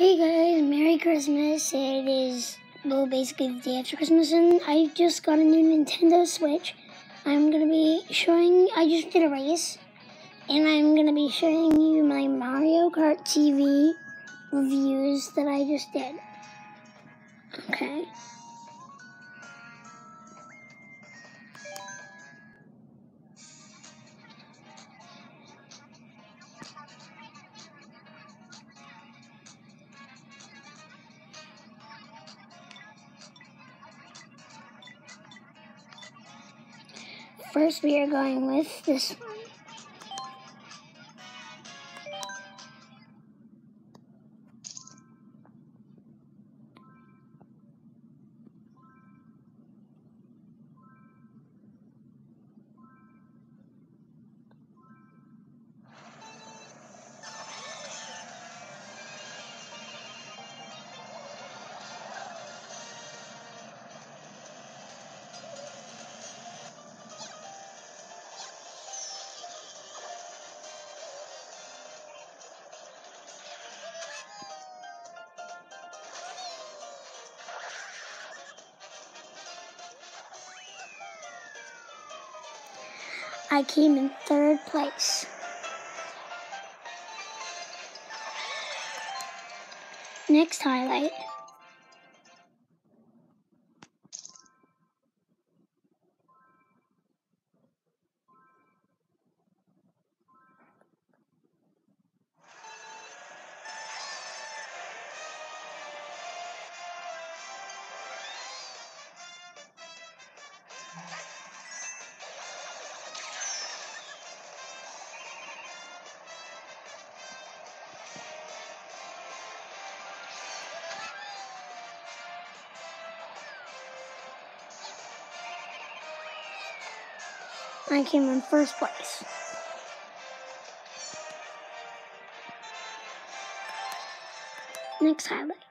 Hey guys, Merry Christmas. It is, well, basically the day after Christmas, and I just got a new Nintendo Switch. I'm going to be showing, I just did a race, and I'm going to be showing you my Mario Kart TV reviews that I just did. Okay. First, we are going with this I came in third place. Next highlight. I came in first place. Next highlight.